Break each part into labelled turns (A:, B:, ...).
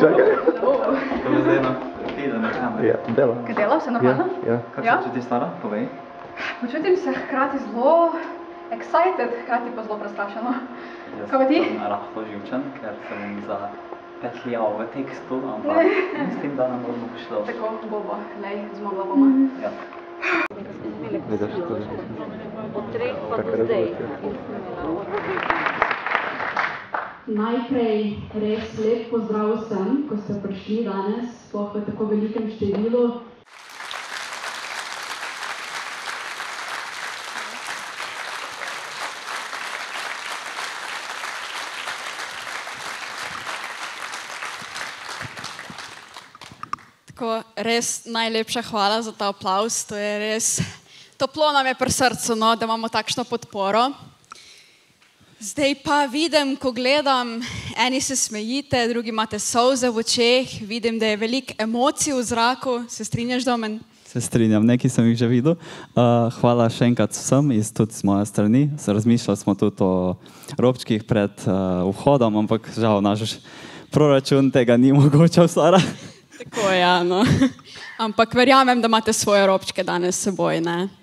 A: Čakaj.
B: To je zdaj eno na kameri.
A: Ja, dela.
C: Kaj dela, vse
A: Ja,
C: normalno?
A: ja.
B: Kako
C: Ja.
B: se čutiš, Stara? Povej.
C: Počutim se hkrati zelo excited, hkrati pa zelo prestrašeno.
B: Jaz
C: pa ti?
B: sem rahlo živčen, ker se bom zapetljal v tekstu, ampak mislim, da nam bo šlo.
C: Tako bomo, lej, zmogla bomo.
B: Ja.
A: Vidiš, to je.
D: Od treh pa do zdaj.
E: Najprej res lep pozdrav vsem, ko ste prišli danes, sploh v tako velikem številu.
F: Tako, res najlepša hvala za ta aplaus. To je res toplo nam je pri srcu, no, da imamo takšno podporo. Zdaj pa vidim, ko gledam, eni se smejite, drugi imate solze v očeh, vidim, da je veliko emocij v zraku. Se strinjaš, Domen?
G: Se strinjam, nekaj sem jih že videl. Uh, hvala še enkrat vsem, iz, tudi z moje strani. Razmišljali smo tudi o robčkih pred uh, vhodom, ampak žal naš proračun tega ni mogoče vsara.
F: Tako je, ja, no. ampak verjamem, da imate svoje robčke danes s seboj. Ne?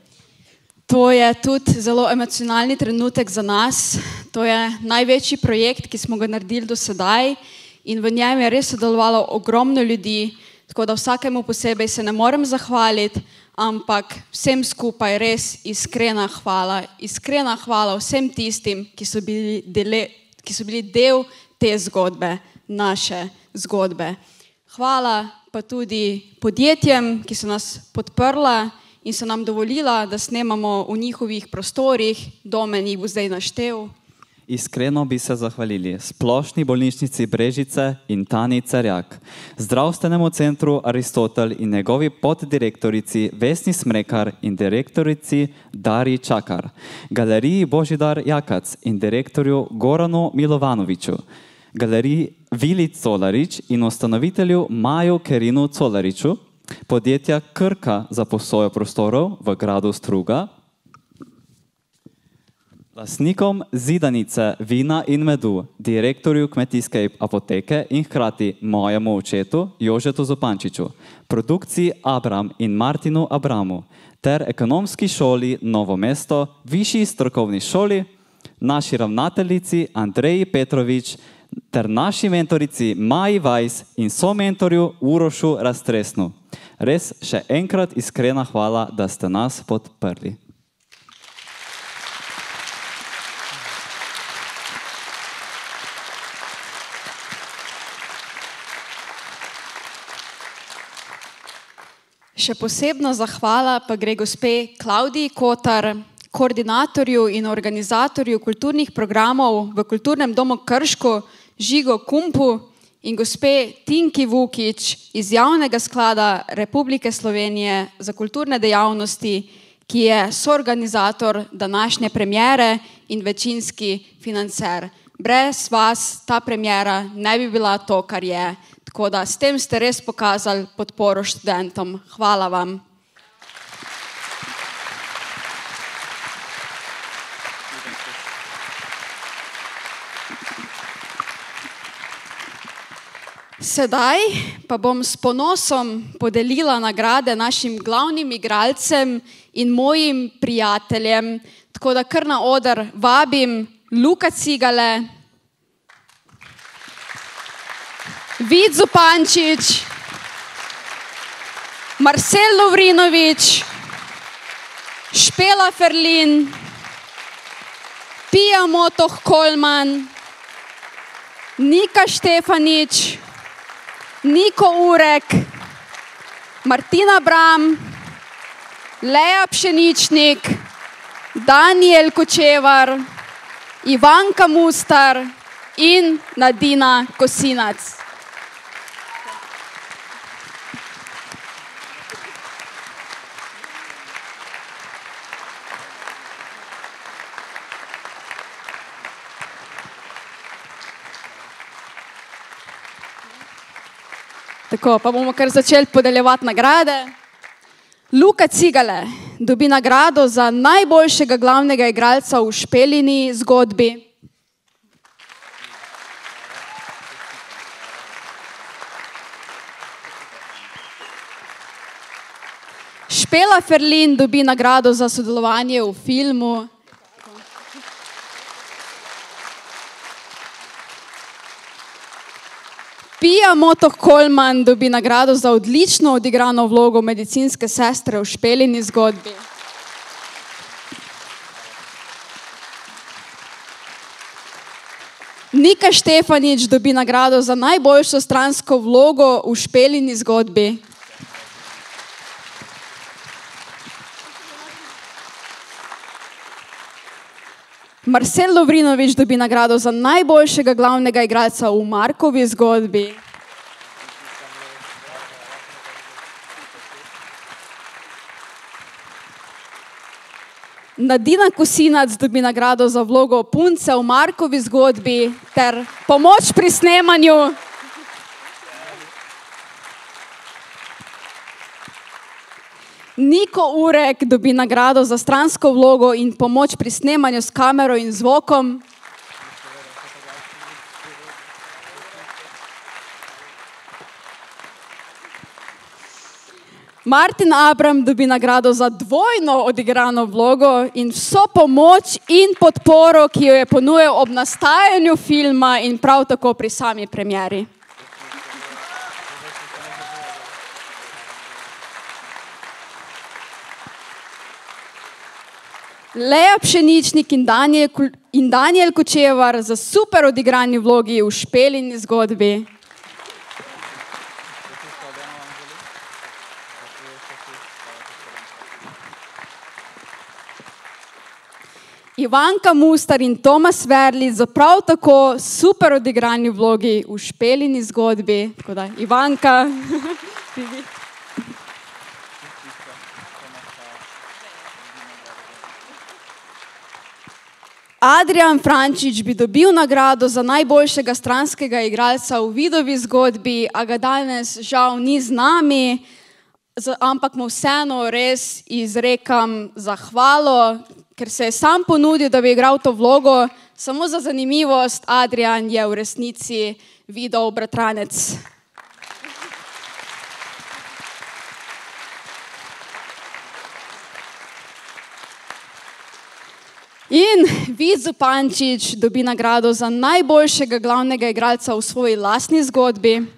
F: To je tudi zelo emocionalni trenutek za nas. To je največji projekt, ki smo ga naredili do sedaj in v njem je res sodelovalo ogromno ljudi, tako da vsakemu posebej se ne morem zahvaliti, ampak vsem skupaj res iskrena hvala. Iskrena hvala vsem tistim, ki so bili, dele, ki so bili del te zgodbe, naše zgodbe. Hvala pa tudi podjetjem, ki so nas podprla in so nam dovolila, da snemamo v njihovih prostorih, domen jih bo zdaj naštel.
G: Iskreno bi se zahvalili Splošni bolnišnici Brežice in Tani Cerjak, Zdravstvenemu centru Aristotel in njegovi poddirektorici Vesni Smrekar in direktorici Dari Čakar, Galeriji Božidar Jakac in direktorju Goranu Milovanoviču, Galeriji Vili Colarič in ustanovitelju Maju Kerinu Colariču, podjetja Krka za posojo prostorov v gradu Struga, Lastnikom zidanice vina in medu, direktorju kmetijske apoteke in hkrati mojemu očetu Jožetu Zupančiču, produkciji Abram in Martinu Abramu ter ekonomski šoli Novo mesto, višji strokovni šoli, naši ravnateljici Andreji Petrovič ter naši mentorici Maji Vajs in somentorju Urošu Rastresnu. Res še enkrat iskrena hvala, da ste nas podprli.
F: Še posebna zahvala pa gre gospe Klaudiji Kotar, koordinatorju in organizatorju kulturnih programov v Kulturnem domu Krško, Žigo Kumpu in gospe Tinki Vukič iz Javnega sklada Republike Slovenije za kulturne dejavnosti, ki je soorganizator današnje premjere in večinski financer. Brez vas ta premjera ne bi bila to, kar je. Tako da s tem ste res pokazali podporo študentom. Hvala vam. Sedaj pa bom s ponosom podelila nagrade našim glavnim igralcem in mojim prijateljem. Tako da kar na oder vabim Luka Cigale, Vid Zupančič, Marcel Lovrinovič, Špela Ferlin, Pija Motoh Kolman, Nika Štefanič, Niko Urek, Martina Bram, Leja Pšeničnik, Daniel Kočevar, Ivanka Mustar in Nadina Kosinac. Tako, pa bomo kar začeli podeljevati nagrade. Luka Cigale dobi nagrado za najboljšega glavnega igralca v Špeljini zgodbi. Špela Ferlin dobi nagrado za sodelovanje v filmu. Pija Motoh Kolman dobi nagrado za odlično odigrano vlogo medicinske sestre v Špelini zgodbi. Nika Štefanič dobi nagrado za najboljšo stransko vlogo v Špelini zgodbi. Marcel Lovrinovič dobi nagrado za najboljšega glavnega igralca v Markovi zgodbi. Nadina Kosinac dobi nagrado za vlogo punce v Markovi zgodbi ter pomoč pri snemanju. Niko Urek dobi nagrado za stransko vlogo in pomoč pri snemanju s kamero in zvokom. Martin Abram dobi nagrado za dvojno odigrano vlogo in vso pomoč in podporo, ki jo je ponudil ob nastajanju filma in prav tako pri sami premjeri. Leja Pšeničnik in Daniel, in Daniel Kočevar za super odigrani vlogi v Špelini zgodbi. Ivanka Mustar in Tomas Verli za prav tako super odigrani vlogi v Špelini zgodbi. Tako da, Ivanka. pridi. Adrian Frančič bi dobil nagrado za najboljšega stranskega igralca v Vidovi zgodbi, a ga danes žal ni z nami, ampak mu vseeno res izrekam zahvalo, ker se je sam ponudil, da bi igral to vlogo. Samo za zanimivost, Adrian je v resnici videl bratranec. In Vid Zupančič dobi nagrado za najboljšega glavnega igralca v svoji lastni zgodbi.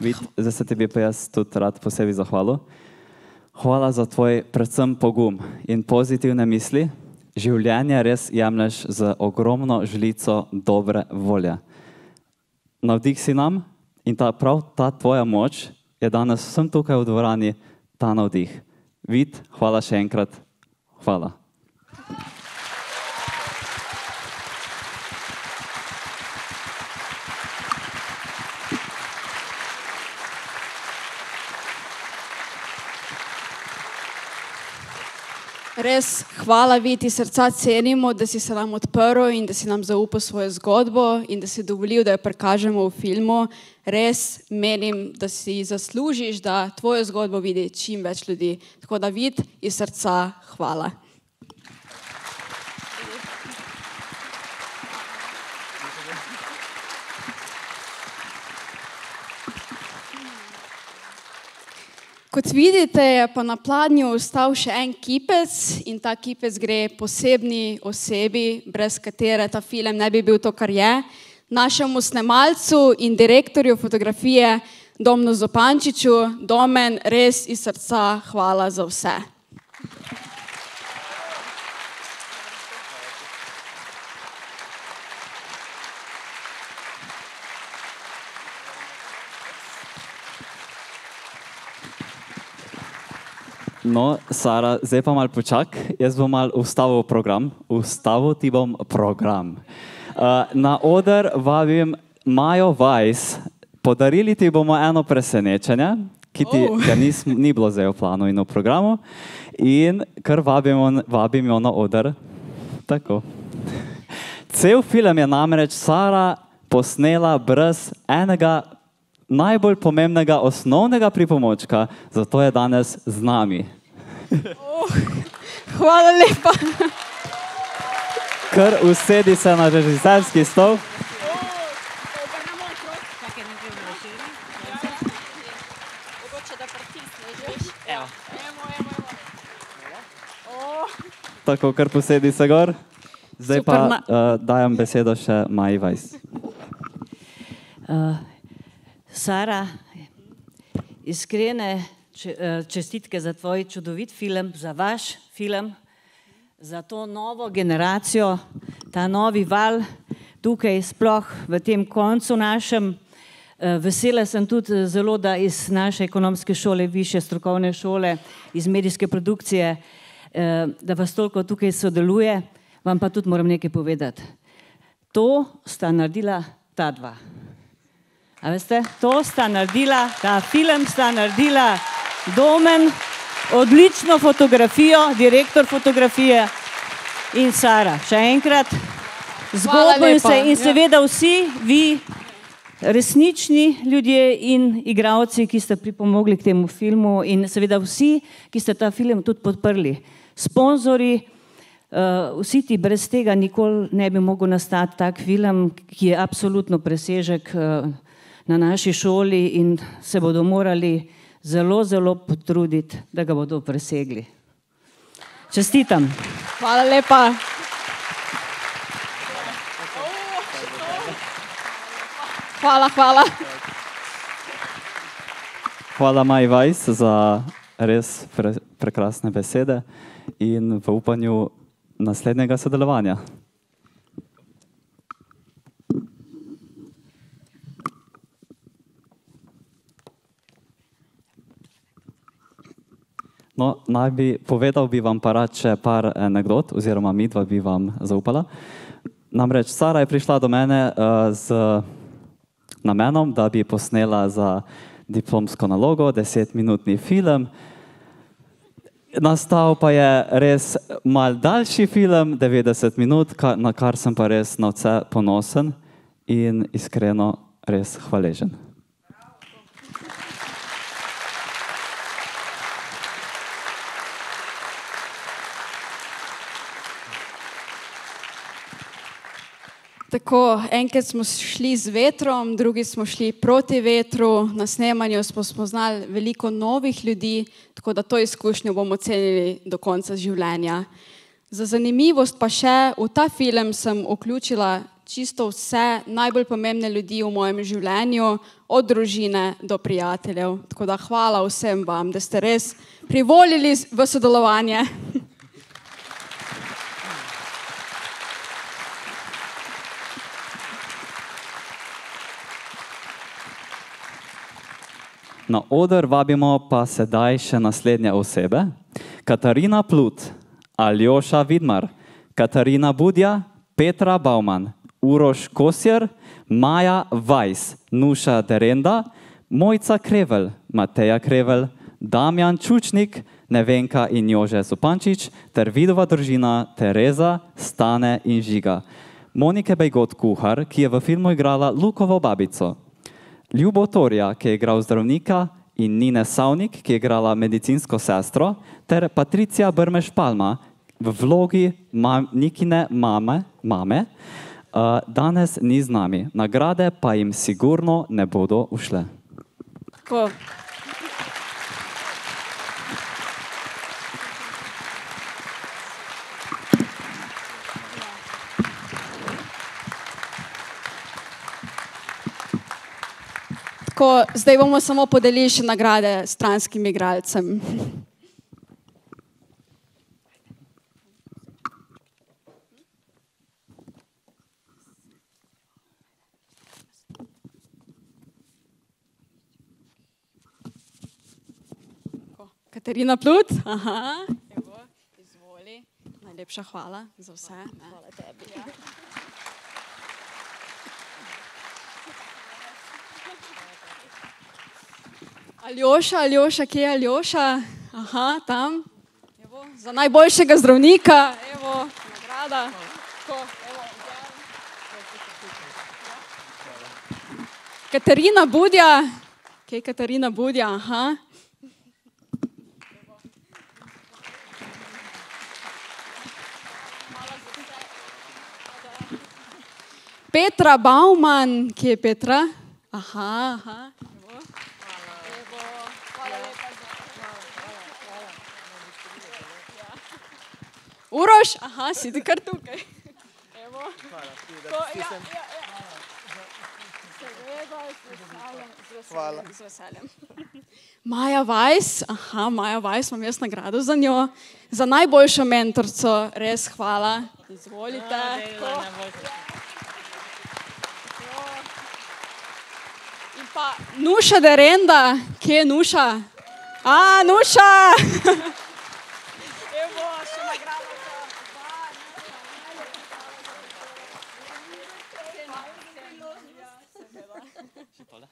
G: Vid, zdaj se tebi pa jaz tudi rad posebej zahvalil. Hvala za tvoj predvsem pogum in pozitivne misli. Življenje res jemliš z ogromno žlico dobre volje. Navdih si nam in ta, prav ta tvoja moč je danes vsem tukaj v dvorani ta navdih. Vid, hvala še enkrat. Hvala.
F: Res hvala, Viti, srca cenimo, da si se nam odprl in da si nam zaupal svojo zgodbo in da si dovolil, da jo prikažemo v filmu. Res menim, da si zaslužiš, da tvojo zgodbo vidi čim več ljudi. Tako da, vid iz srca hvala. Kot vidite, je pa na pladnju ostal še en kipec in ta kipec gre posebni osebi, brez katere ta film ne bi bil to, kar je. Našemu snemalcu in direktorju fotografije Domnu Zopančiču, Domen, res iz srca hvala za vse.
G: No, Sara, zdaj pa malo počak, jaz bom malo ustavil program, ustavil ti bom program. Uh, na oder vabim Majo Vajs, podarili ti bomo eno presenečenje, ki ti
F: Oh.
G: ga nis, ni bilo zdaj v planu in v programu, in kar vabimo, vabim jo na oder. Tako. Cel film je namreč Sara posnela brez enega najbolj pomembnega osnovnega pripomočka, zato je danes z nami.
F: Hvala lepa.
G: Kar usedi se na režiserski stol. Tako, kar posedi se gor. Zdaj
H: Super,
G: pa
H: ma-
G: uh, dajem besedo še Maji Vajs.
H: Uh, Sara, iskrene čestitke za tvoj čudovit film, za vaš film, za to novo generacijo, ta novi val tukaj, sploh v tem koncu našem. Uh, Vesela sem tudi eh, zelo, da iz naše ekonomske šole, više strokovne šole, iz medijske produkcije, eh, da vas toliko tukaj sodeluje. Vam pa tudi moram nekaj povedati. To sta naredila ta dva. A veste, to sta naredila, ta film sta naredila Domen, odlično fotografijo, direktor fotografije in Sara. Še enkrat, zgodbo in, se, in
F: ja.
H: seveda vsi vi, resnični ljudje in igravci, ki ste pripomogli k temu filmu in seveda vsi, ki ste ta film tudi podprli. Sponzori, Uh, vsi ti brez tega nikoli ne bi mogel nastati tak film, ki je absolutno presežek uh, na naši šoli in se bodo morali zelo, zelo potruditi, da ga bodo presegli. Čestitam.
F: Hvala lepa. Hvala, hvala.
G: Hvala Maji Vajs za res pre, prekrasne besede in v upanju naslednjega sodelovanja. No, naj bi povedal bi vam pa rad še par anegdot, oziroma mi dva bi vam zaupala. Namreč Sara je prišla do mene uh, z namenom, da bi posnela za diplomsko nalogo desetminutni film. Nastal pa je res mal daljši film, 90 minut, ka- na kar sem pa res na vse ponosen in iskreno res hvaležen.
F: Tako, enkrat smo šli z vetrom, drugi smo šli proti vetru, na snemanju smo spoznali veliko novih ljudi, tako da to izkušnjo bomo cenili do konca življenja. Za zanimivost pa še v ta film sem vključila čisto vse najbolj pomembne ljudi v mojem življenju, od družine do prijateljev. Tako da hvala vsem vam, da ste res privolili v sodelovanje.
G: Na oder vabimo pa sedaj še naslednje osebe. Katarina Plut, Aljoša Vidmar, Katarina Budja, Petra Bauman, Uroš Kosjer, Maja Vajs, Nuša Derenda, Mojca Krevel, Mateja Krevel, Damjan Čučnik, Nevenka in Jože Supančič ter vidova družina Tereza, Stane in Žiga. Monike Bejgot kuhar, ki je v filmu igrala Lukovo babico. Ljubo Torja, ki je igral zdravnika, in Nine Savnik, ki je igrala medicinsko sestro, ter Patricija Brmeš Palma v vlogi ma Nikine mame, mame, uh, danes ni z nami. Nagrade pa jim sigurno ne bodo ušle.
F: Tako. Tako, zdaj bomo samo podelili še nagrade stranskim igralcem. Katarina Plut, aha, evo, izvoli. Najlepša hvala za vse. ne. Hvala tebi. Ja. Aljoša, Aljoša, kje je Aljoša? Aha, tam. Evo, za najboljšega zdravnika, evo, nagrada. Ko, evo, ja. Katarina Budja, kje je Katarina Budja? Aha. Petra Bauman, kje je Petra? Aha, aha. Uroš, aha, sedi kar tukaj. Evo. To, ja, ja, ja. Seveda, z veseljem, z veseljem, z veseljem. Maja Vajs, aha, Maja Vajs, imam jaz nagrado za njo, za najboljšo mentorico, res hvala. Izvolite. Tako. In pa Nuša Derenda, kje je Nuša? A, Nuša! Še za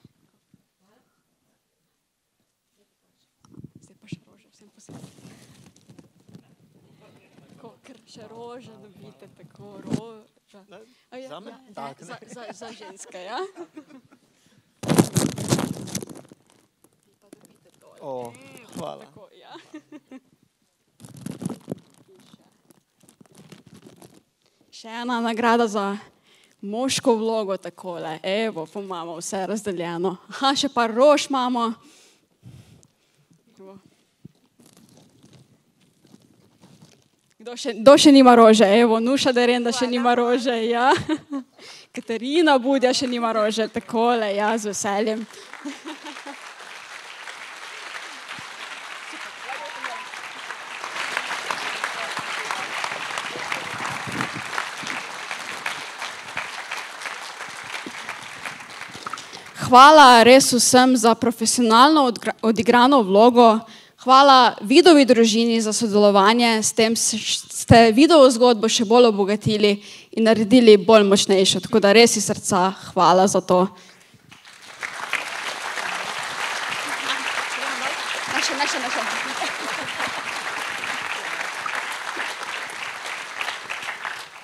F: Zdaj pa še rože, vsem posebej. Tako, ker še rože dobite, tako roža. A ja,
I: Zame?
F: ja,
I: Tak,
F: ne, za, za, za ženske, ja?
I: O, hvala.
F: Tako, ja. Še ena nagrada za moško vlogo, takole. Evo, pa imamo vse razdeljeno. Aha, še pa rož imamo. Kdo še, kdo še nima rože? Evo, Nuša Derenda še nima rože, ja. Katarina Budja še nima rože, takole, ja, z veseljem. Hvala res vsem za profesionalno odigrano vlogo. Hvala Vidovi družini za sodelovanje, s tem ste video zgodbo še bolj obogatili in naredili bolj močnejšo. Tako da res iz srca hvala za to.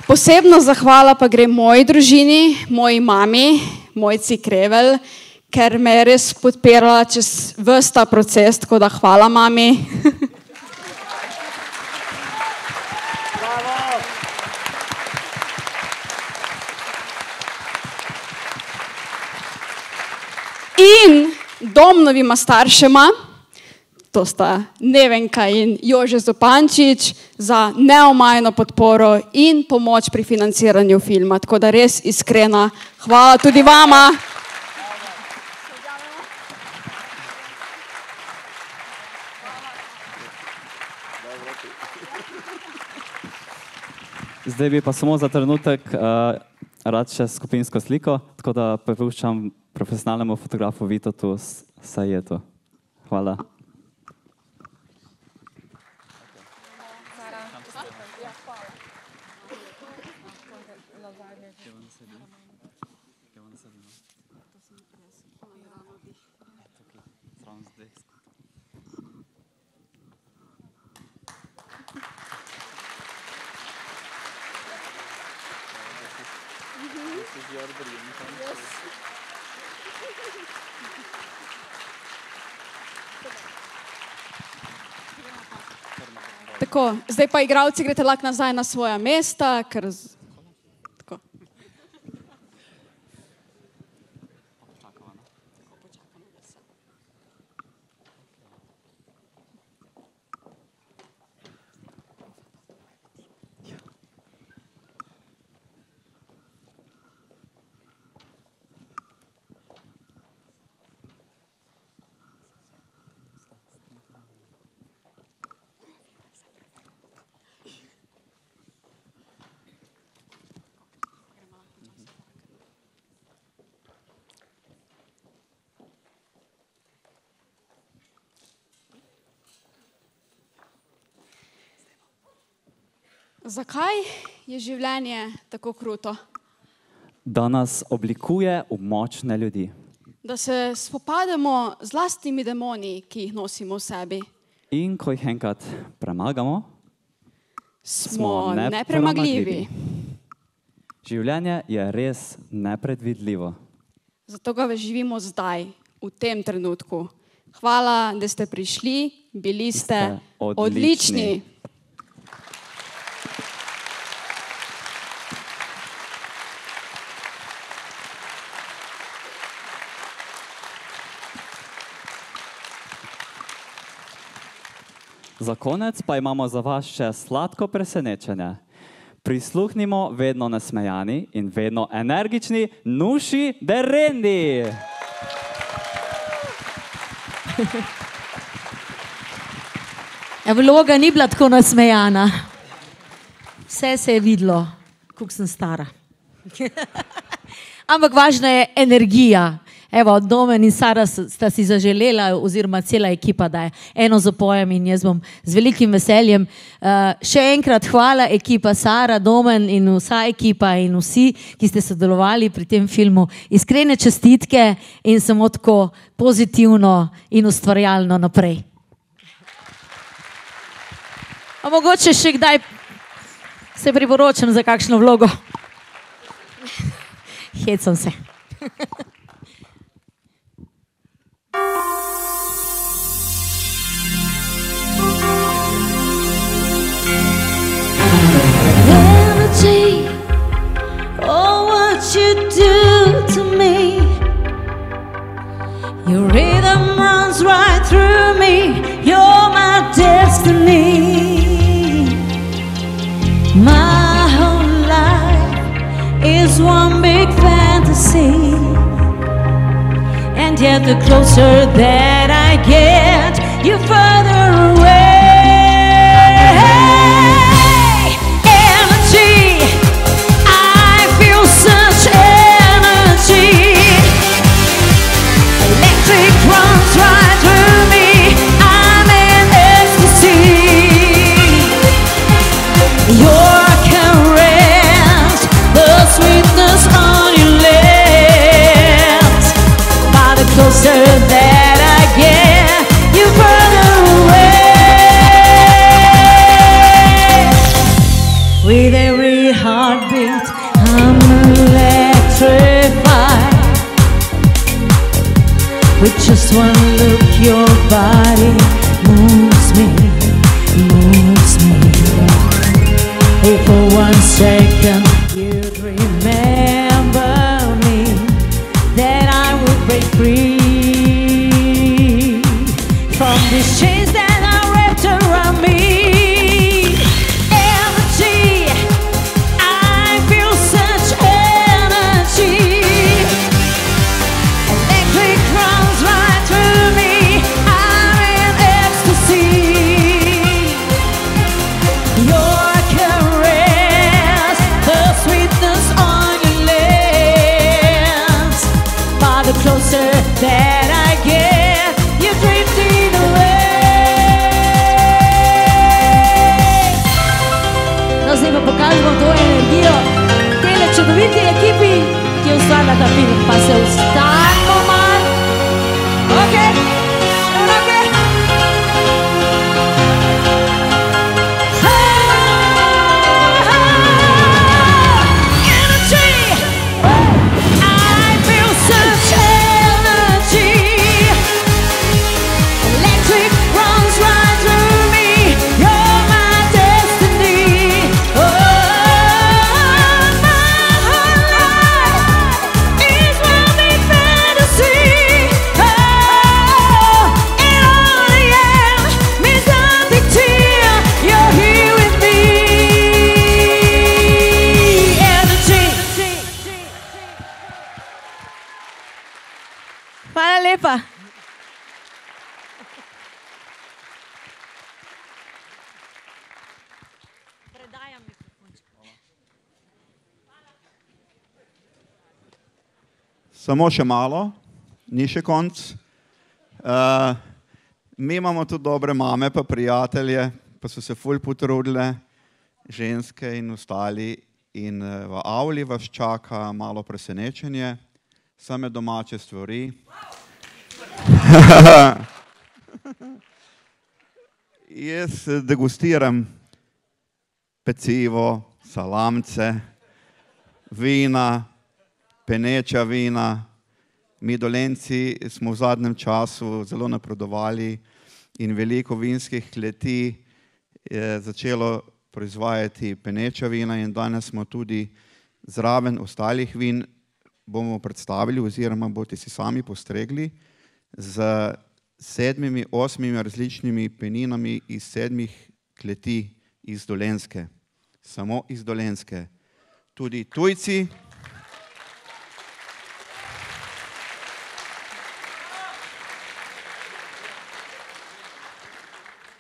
F: Posebno zahvala pa gre moji družini, moji mami, mojci Krevel, ker me je res podpirala čez vsta proces, tako da hvala mami. In domnovima staršema, to sta Nevenka in Jože Zopančič, za neomajno podporo in pomoč pri financiranju filma. Tako da res iskrena hvala tudi vama.
G: Zdaj bi pa samo za trenutek uh, rad še skupinsko sliko, tako da prepuščam profesionalnemu fotografu Vitotu Sajetu. Hvala.
F: Tako, zdaj pa igravci greste lahko nazaj na svoja mesta, ker Zakaj je življenje tako kruto?
G: Da nas oblikuje v močne ljudi.
F: Da se spopademo z lastnimi demoni, ki jih nosimo v sebi.
G: In ko jih enkrat premagamo,
F: Smo
G: nepremagljivi.
F: nepremagljivi.
G: Življenje je res nepredvidljivo.
F: zato ga živimo zdaj, v tem trenutku. Hvala, da ste prišli, bili ste,
G: Ste odlični.
F: odlični.
G: Za konec pa imamo za vas še sladko presenečenje. Prisluhnimo vedno nasmejani in vedno energični Nuši Derendi.
J: Ja, vloga ni bila tako nasmejana. Vse se je videlo, kako sem stara. Ampak važna je energija. Evo, Domen in Sara sta si zaželela, oziroma cela ekipa, da je eno zapojem in jaz bom z velikim veseljem. Uh, še enkrat hvala ekipa Sara, Domen in vsa ekipa in vsi, ki ste sodelovali pri tem filmu. Iskrene čestitke in samo tako pozitivno in ustvarjalno naprej. A mogoče še kdaj se priporočam za kakšno vlogo. Hecam se.
H: The closer that I get, you further
I: Samo še malo, ni še konc. Uh, mi imamo tudi dobre mame, pa prijatelje, pa so se ful potrudile, ženske in ostali. In uh, v avli vas čaka malo presenečenje, same domače stvari. Jaz eh, degustiram pecivo, salamce, vina, peneča vina, Mi dolenci smo v zadnjem času zelo napredovali in veliko vinskih kleti je začelo proizvajati peneča vina in danes smo tudi zraven ostalih vin bomo predstavili oziroma boste si sami postregli z sedmimi, osmimi različnimi peninami iz sedmih kleti iz Dolenske. Samo iz Dolenske. Tudi tujci.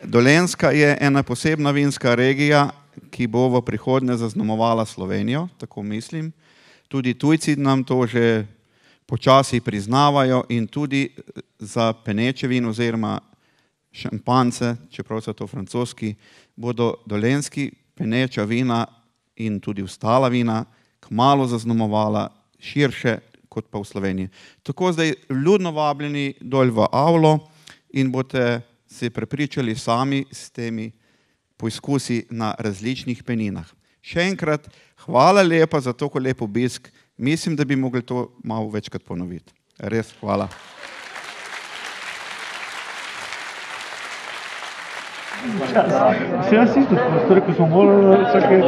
I: Dolenska je ena posebna vinska regija, ki bo v prihodnje zaznamovala Slovenijo, tako mislim. Tudi tujci nam to že počasi priznavajo in tudi za peneče vino oziroma šampance, čeprav so to francoski, bodo dolenski peneča vina in tudi ostala vina kmalo zaznamovala širše kot pa v Sloveniji. Tako zdaj ljudno vabljeni dol v avlo in boste se prepričali sami s temi poizkusi na različnih peninah. Še enkrat, hvala lepa za tako lep obisk. Mislim, da bi mogli to malo večkrat ponoviti. Res, hvala.
K: Se jaz isto, torej, ko smo morali vsake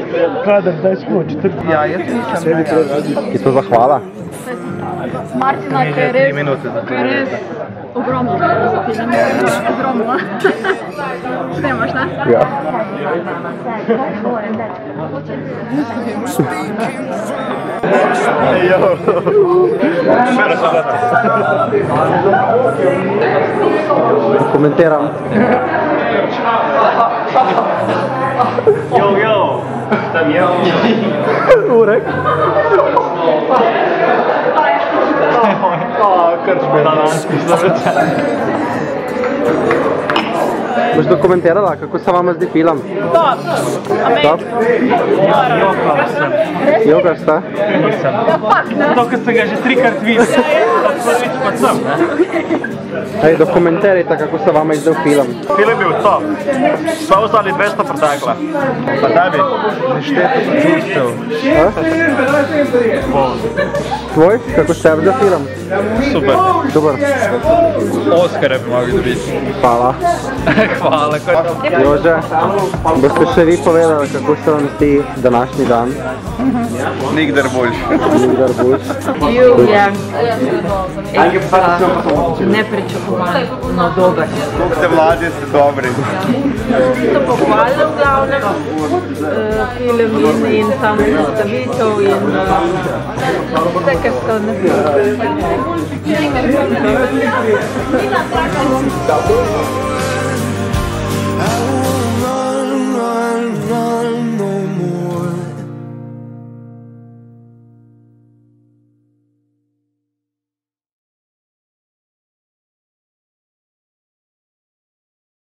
K: kader daj skoči.
L: Ja, jaz nisem. Je to zahvala?
C: Martina, ki je res, ki je res ogromno za film. Ogromno. Snemaš, ne?
L: Ja. Komentiram.
K: Jo, jo, tam je.
L: Urek.
K: Kar špelanski slovec.
L: Boš dokumentirala, kako se vama zdi film? Top. Joga sta?
K: To, ko sem ga že trikrat videl. Prvič pa sem, ne?
L: Ej, dokumentirajte, kako se vama je zdel film.
K: Film je bil top. Sva ostali besta pretekla. Pa tebi? Nešteto čustev.
L: A? Tvoj? Kako se tebi zdel film?
K: Super.
L: Super.
K: Oskare bi mogli dobiti.
L: Hvala.
K: Hvala.
L: Jože, boste še vi povedali, kako se vam zdi današnji dan?
K: Nikdar boljši.
L: Nikdar boljš.
M: Julija, ekstra, nepričakovano dober.
K: Kako ste mladi, ste dobri.
M: To pohvalno v glavnem, eh, film in, in sam predstavitev in eh, vse, kar so
H: I